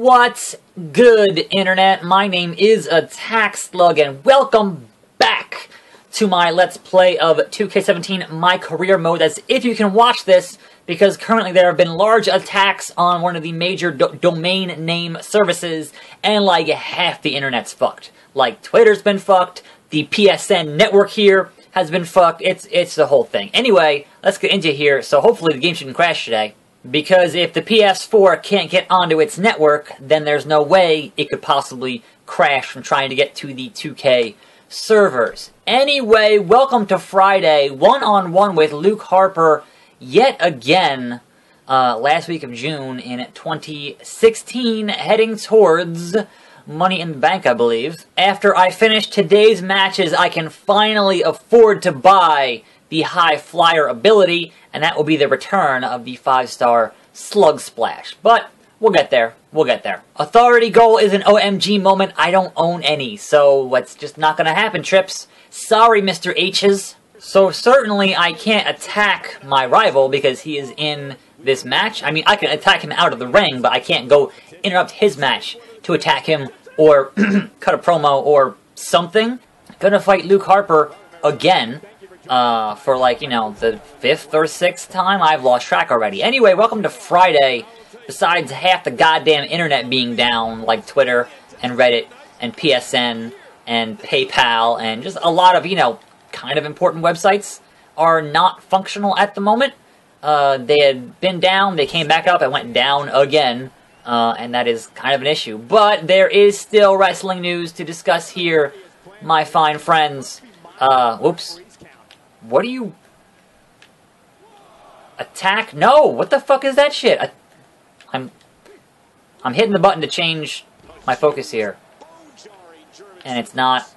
What's good, Internet? My name is Attack Slug, and welcome back to my Let's Play of 2K17 My Career Mode. As if you can watch this, because currently there have been large attacks on one of the major do domain name services, and like half the Internet's fucked. Like, Twitter's been fucked, the PSN network here has been fucked, it's, it's the whole thing. Anyway, let's get into here, so hopefully the game shouldn't crash today. Because if the PS4 can't get onto its network, then there's no way it could possibly crash from trying to get to the 2K servers. Anyway, welcome to Friday, one-on-one with Luke Harper, yet again, uh, last week of June in 2016, heading towards Money in the Bank, I believe. After I finish today's matches, I can finally afford to buy the High Flyer ability, and that will be the return of the 5-star Slug Splash. But we'll get there. We'll get there. Authority Goal is an OMG moment. I don't own any, so it's just not to happen, Trips. Sorry, Mr. H's. So certainly I can't attack my rival because he is in this match. I mean, I can attack him out of the ring, but I can't go interrupt his match to attack him or cut a promo or something. Gonna fight Luke Harper again uh, for like, you know, the fifth or sixth time. I've lost track already. Anyway, welcome to Friday. Besides half the goddamn internet being down, like Twitter and Reddit and PSN and PayPal and just a lot of, you know, kind of important websites are not functional at the moment. Uh, they had been down, they came back up, and went down again, uh, and that is kind of an issue. But there is still wrestling news to discuss here, my fine friends. Uh, whoops. What are you... Attack? No! What the fuck is that shit? I, I'm... I'm hitting the button to change my focus here. And it's not...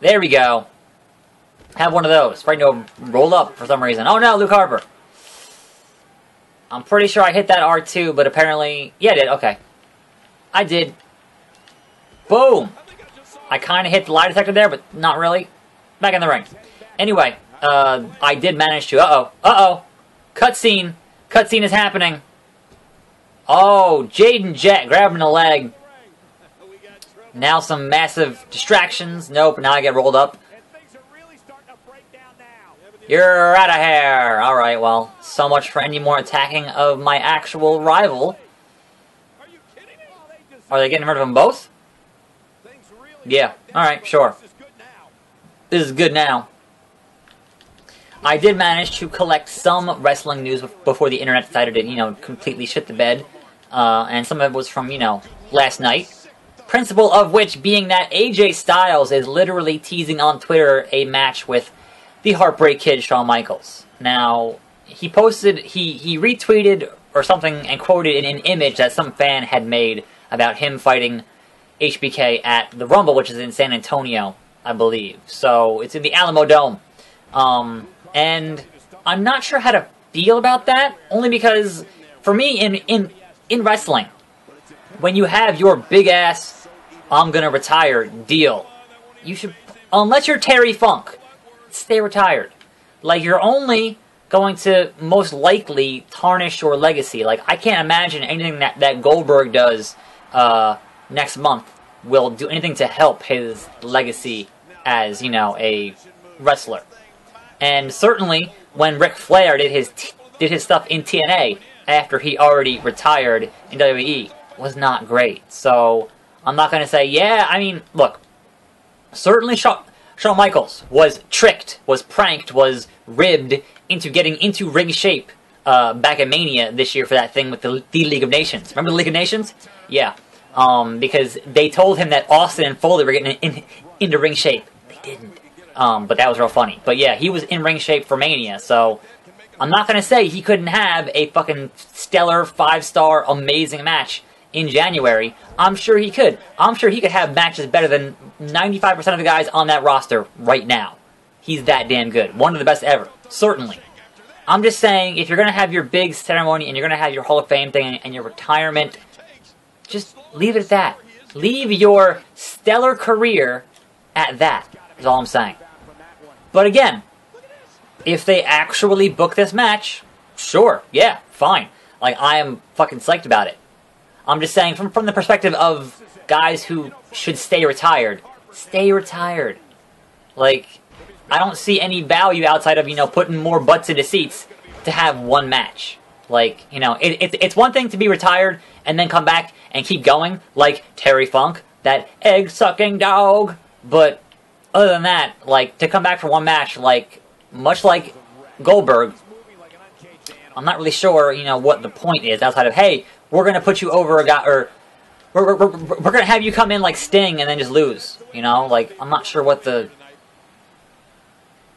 There we go. Have one of those. Right, no, roll up for some reason. Oh no, Luke Harper. I'm pretty sure I hit that R2, but apparently... Yeah, I did. Okay. I did. Boom! I kind of hit the lie detector there, but not really. Back in the ring. Anyway, uh, I did manage to... Uh-oh. Uh-oh. Cutscene. Cutscene is happening. Oh, Jaden Jet grabbing a leg. Now some massive distractions. Nope, now I get rolled up. You're out of here! Alright, well, so much for any more attacking of my actual rival. Are they getting rid of them both? Yeah, alright, sure. This is good now. I did manage to collect some wrestling news before the internet decided to, you know, completely shit the bed. Uh, and some of it was from, you know, last night. Principal of which being that AJ Styles is literally teasing on Twitter a match with the Heartbreak Kid, Shawn Michaels. Now, he posted, he, he retweeted or something and quoted in an image that some fan had made about him fighting HBK at the Rumble, which is in San Antonio, I believe. So, it's in the Alamodome. Um, and I'm not sure how to feel about that, only because, for me, in, in, in wrestling, when you have your big ass, I'm gonna retire deal, you should, unless you're Terry Funk, stay retired. Like, you're only going to most likely tarnish your legacy. Like, I can't imagine anything that, that Goldberg does uh, next month will do anything to help his legacy as, you know, a wrestler. And certainly, when Ric Flair did his did his stuff in TNA after he already retired in WWE was not great. So, I'm not going to say, yeah, I mean, look, certainly Shawn, Shawn Michaels was tricked, was pranked, was ribbed into getting into ring shape uh, back at Mania this year for that thing with the, the League of Nations. Remember the League of Nations? Yeah. Um, because they told him that Austin and Foley were getting in, in, into ring shape. Didn't. Um, but that was real funny. But yeah, he was in ring shape for Mania, so I'm not to say he couldn't have a fucking stellar, five-star, amazing match in January. I'm sure he could. I'm sure he could have matches better than 95% of the guys on that roster right now. He's that damn good. One of the best ever. Certainly. I'm just saying, if you're to have your big ceremony and you're to have your Hall of Fame thing and your retirement, just leave it at that. Leave your stellar career at that, is all I'm saying. But again, if they actually book this match, sure, yeah, fine. Like, I am fucking psyched about it. I'm just saying from from the perspective of guys who should stay retired, stay retired. Like I don't see any value outside of you know putting more butts into seats to have one match. Like you know, it, it, it's one thing to be retired and then come back and keep going, like Terry Funk, that egg sucking dog. But other than that, like to come back for one match, like much like Goldberg, I'm not really sure, you know, what the point is outside of hey, we're gonna put you over a guy or we're, we're, we're, we're gonna have you come in like Sting and then just lose. You know, like I'm not sure what the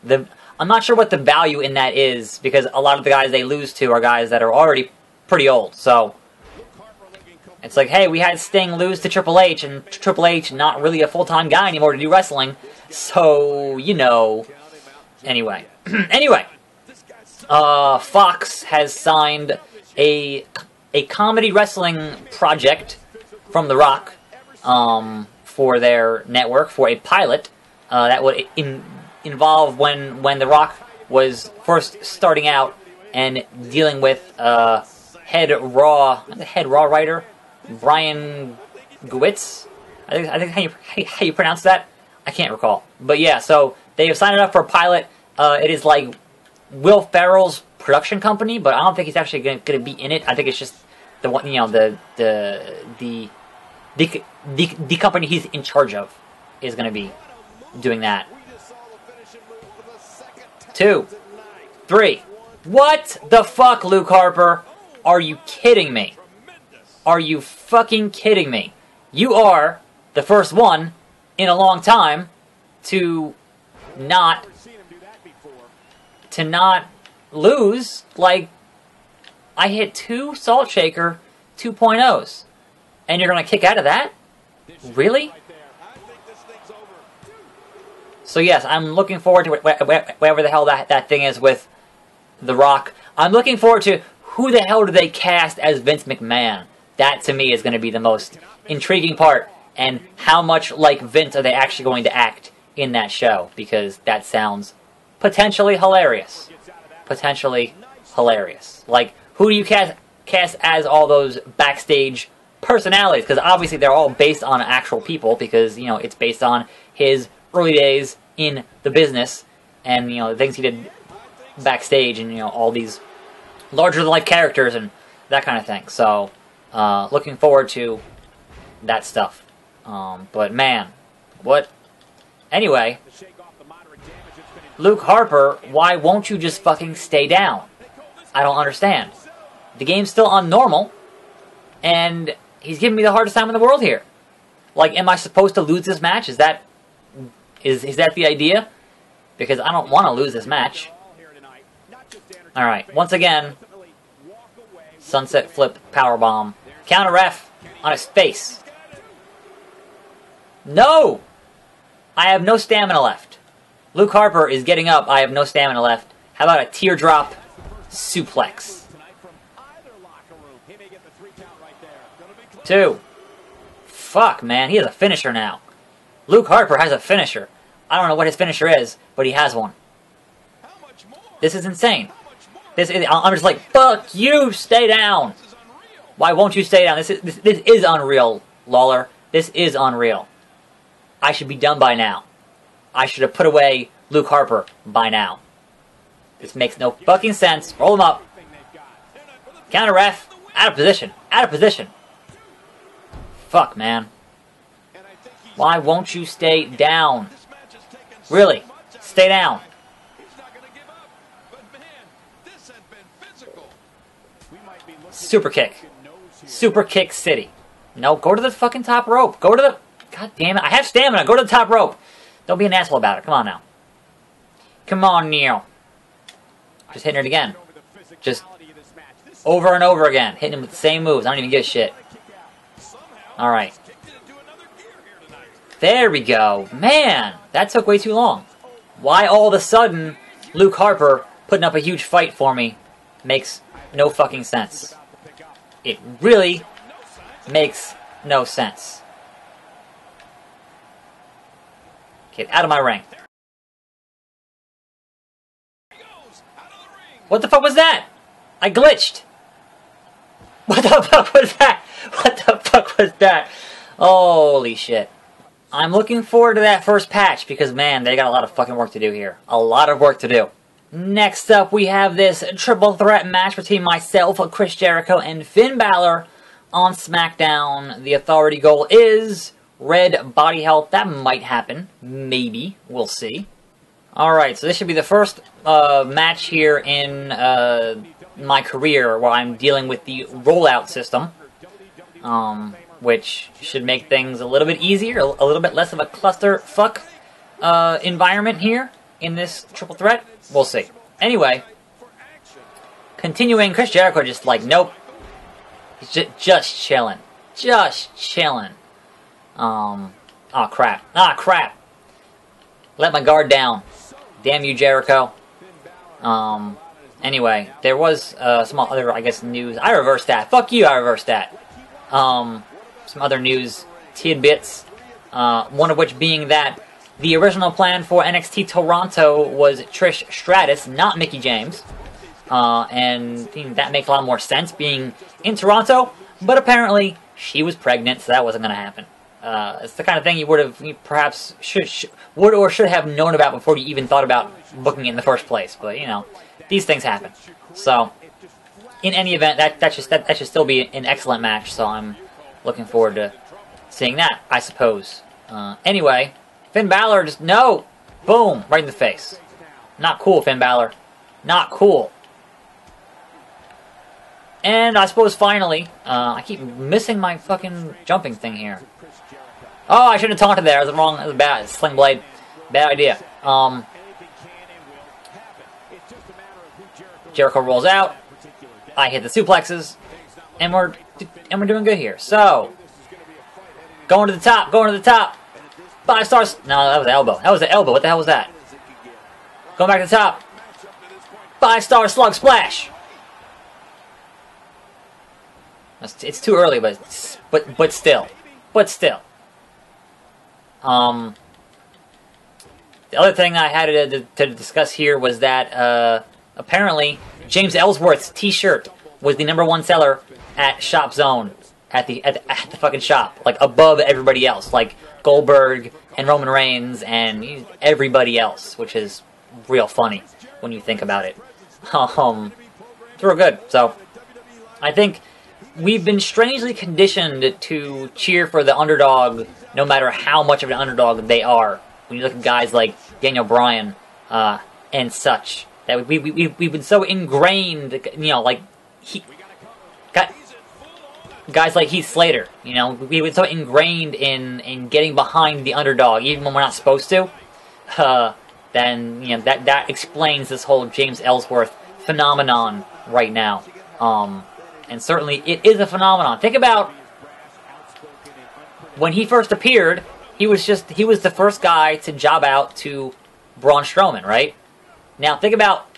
the I'm not sure what the value in that is because a lot of the guys they lose to are guys that are already pretty old. So it's like, hey, we had Sting lose to Triple H, and Triple H not really a full time guy anymore to do wrestling. So you know. Anyway, anyway, uh, Fox has signed a a comedy wrestling project from The Rock um, for their network for a pilot uh, that would in, involve when when The Rock was first starting out and dealing with uh, head Raw the head Raw writer Brian Gewirtz. I think I think how you how you pronounce that. I can't recall, but yeah. So they have signed up for a pilot. Uh, it is like Will Ferrell's production company, but I don't think he's actually going to be in it. I think it's just the one, you know, the the the the the, the company he's in charge of is going to be doing that. Two, three. What the fuck, Luke Harper? Are you kidding me? Are you fucking kidding me? You are the first one in a long time to not to not lose. Like I hit two Salt Shaker 2.0s, and you're gonna kick out of that? Really? So yes, I'm looking forward to whatever the hell that, that thing is with The Rock. I'm looking forward to who the hell do they cast as Vince McMahon? That to me is going to be the most intriguing part. And how much like Vince are they actually going to act in that show? Because that sounds potentially hilarious. Potentially hilarious. Like, who do you cast, cast as all those backstage personalities? Because obviously they're all based on actual people because, you know, it's based on his early days in the business and, you know, the things he did backstage and, you know, all these larger than life characters and that kind of thing. So, uh, looking forward to that stuff. Um, but man, what? Anyway, Luke Harper, why won't you just fucking stay down? I don't understand. The game's still on normal, and he's giving me the hardest time in the world here. Like, am I supposed to lose this match? Is that is is that the idea? Because I don't want to lose this match. All right, once again, sunset flip power bomb, counter ref on his face. No, I have no stamina left. Luke Harper is getting up. I have no stamina left. How about a teardrop suplex? Two. Fuck, man. He has a finisher now. Luke Harper has a finisher. I don't know what his finisher is, but he has one. This is insane. This is, I'm just like, fuck you, stay down. Why won't you stay down? This is, this, this is unreal, Lawler. This is unreal. I should be done by now. I should have put away Luke Harper by now. This makes no fucking sense. Roll him up. Counter ref. Out of position. Out of position. Fuck, man. Why won't you stay down? Really? Stay down. Super kick. Super kick city. No, go to the fucking top rope. Go to the... God damn it. I have stamina. Go to the top rope. Don't be an asshole about it. Come on now. Come on, Neil. Just hitting it again. Just over and over again. Hitting him with the same moves. I don't even give a shit. Alright. There we go. Man, that took way too long. Why all of a sudden Luke Harper putting up a huge fight for me makes no fucking sense. It really makes no sense. Get out of my ring. What the fuck was that? I glitched. What the fuck was that? What the fuck was that? Holy shit. I'm looking forward to that first patch because, man, they got a lot of fucking work to do here. A lot of work to do. Next up, we have this triple threat match between myself, Chris Jericho, and Finn Balor on SmackDown. The Authority goal is red body health. That might happen. Maybe. We'll see. Alright, so this should be the first uh, match here in uh, my career where I'm dealing with the rollout system. Um, which should make things a little bit easier, a little bit less of a clusterfuck uh, environment here in this triple threat. We'll see. Anyway, continuing, Chris Jericho just like, nope. He's just, just chilling. Just chilling. Um, oh crap. Ah crap. Let my guard down. Damn you, Jericho. Um, anyway, there was uh, some other, I guess, news. I reversed that. Fuck you, I reversed that. Um, some other news tidbits. Uh, one of which being that the original plan for NXT Toronto was Trish Stratus, not Mickie James. Uh, and that makes a lot more sense being in Toronto, but apparently she was pregnant, so that wasn't going to happen. Uh, it's the kind of thing you would have perhaps should, should, would or should have known about before you even thought about booking it in the first place. But you know, these things happen. So, in any event, that that should that, that should still be an excellent match. So I'm looking forward to seeing that. I suppose. Uh, anyway, Finn Balor just no, boom, right in the face. Not cool, Finn Balor. Not cool. And I suppose finally, uh, I keep missing my fucking jumping thing here. Oh, I shouldn't have taunted there. It was wrong. It was bad. Sling blade. Bad idea. Um, Jericho rolls out. I hit the suplexes, and we're and we're doing good here. So, going to the top. Going to the top. Five stars. No, that was the elbow. That was the elbow. What the hell was that? Going back to the top. Five star slug splash. It's too early, but but but still, but still. Um, the other thing I had to, to discuss here was that uh, apparently James Ellsworth's T-shirt was the number one seller at Shop Zone at the, at the at the fucking shop, like above everybody else, like Goldberg and Roman Reigns and everybody else, which is real funny when you think about it. Um, it's real good. So I think we've been strangely conditioned to cheer for the underdog no matter how much of an underdog they are. When you look at guys like Daniel Bryan uh, and such, that we, we, we, we've been so ingrained, you know, like, he, got, guys like Heath Slater, you know, we've been so ingrained in, in getting behind the underdog, even when we're not supposed to, uh, then, you know, that, that explains this whole James Ellsworth phenomenon right now. Um, and certainly it is a phenomenon. Think about when he first appeared, he was just he was the first guy to job out to Braun Strowman, right? Now think about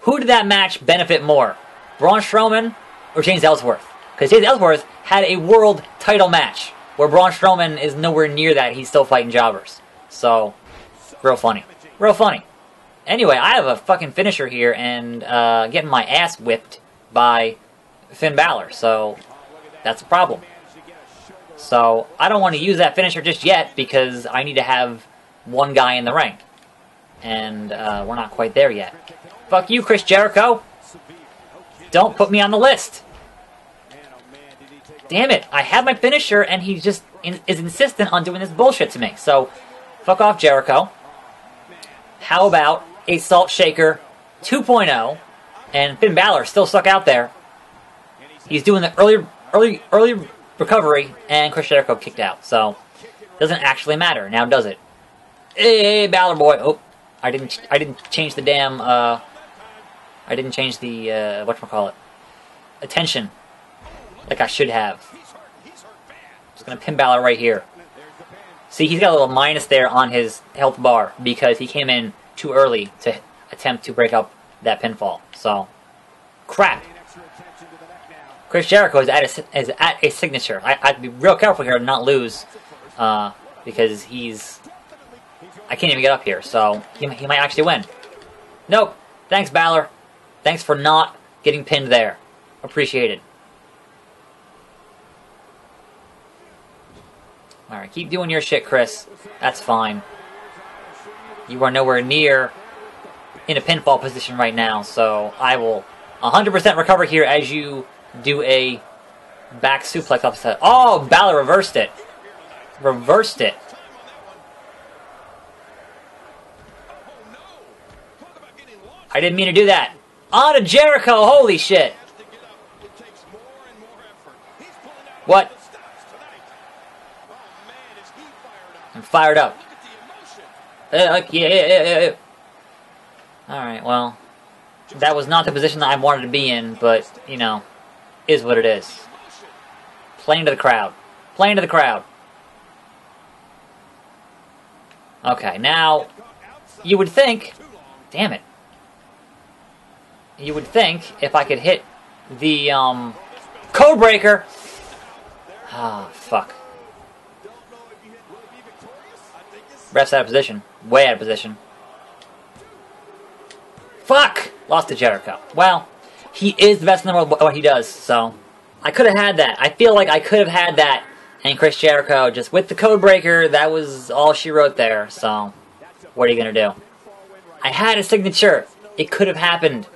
who did that match benefit more, Braun Strowman or James Ellsworth? Because James Ellsworth had a world title match where Braun Strowman is nowhere near that. He's still fighting jobbers. So, real funny, real funny. Anyway, I have a fucking finisher here and uh, getting my ass whipped by Finn Balor. So that's a problem. So I don't want to use that finisher just yet because I need to have one guy in the ring. And uh, we're not quite there yet. Fuck you, Chris Jericho. Don't put me on the list. Damn it, I have my finisher and he just in, is insistent on doing this bullshit to me. So, fuck off, Jericho. How about a Salt Shaker 2.0 and Finn Balor still stuck out there. He's doing the early, early, early recovery, and Chris Jericho kicked out. So doesn't actually matter now, does it? Hey, Balor boy. Oh, I didn't. I didn't change the damn. Uh, I didn't change the uh, what call it attention like I should have. Just gonna pin Balor right here. See, he's got a little minus there on his health bar because he came in too early to attempt to break up that pinfall. So, crap. Chris Jericho is at a, is at a signature. I, would be real careful here to not lose uh, because he's. I can't even get up here, so he, he might actually win. Nope. Thanks, Balor. Thanks for not getting pinned there. Appreciated. Alright, keep doing your shit, Chris. That's fine. You are nowhere near in a pinfall position right now, so I will 100% recover here as you do a back suplex off the. Oh, Balor reversed it. Reversed it. I didn't mean to do that. On to Jericho, holy shit. What? I'm fired up. Uh, yeah. Alright, well, that was not the position that I wanted to be in, but, you know, is what it is. Playing to the crowd. Playing to the crowd. Okay, now, you would think... Damn it. You would think if I could hit the, um... Code Breaker! Ah, fuck. Ref's out of position. Way out of position. Fuck! Lost to Jericho. Well, he is the best in the world what he does, so... I could have had that. I feel like I could have had that and Chris Jericho just with the code breaker, that was all she wrote there, so what are you gonna do? I had a signature. It could have happened.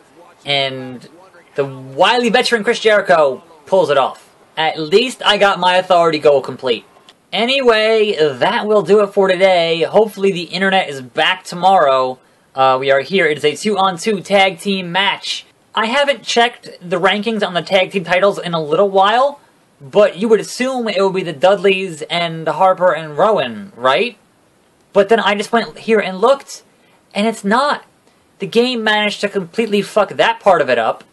And the wily veteran Chris Jericho pulls it off. At least I got my authority goal complete. Anyway, that will do it for today. Hopefully the internet is back tomorrow. Uh, we are here. It is a two-on-two 2 tag team match. I haven't checked the rankings on the tag team titles in a little while, but you would assume it would be the Dudleys and Harper and Rowan, right? But then I just went here and looked, and it's not. The game managed to completely fuck that part of it up,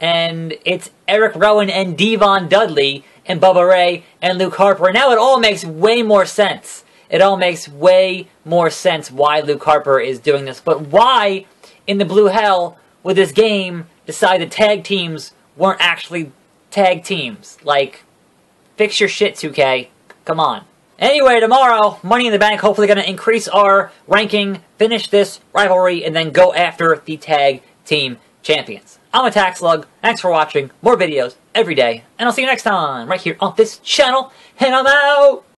and it's Eric Rowan and D-Von Dudley and Bubba Ray and Luke Harper. Now it all makes way more sense. It all makes way more sense why Luke Harper is doing this. But why, in the blue hell, would this game decide the tag teams weren't actually tag teams? Like, fix your shit, 2K. Come on. Anyway, tomorrow, Money in the Bank, hopefully going to increase our ranking, finish this rivalry, and then go after the tag team champions. I'm Attack Slug. Thanks for watching. More videos every day. And I'll see you next time right here on this channel. And I'm out!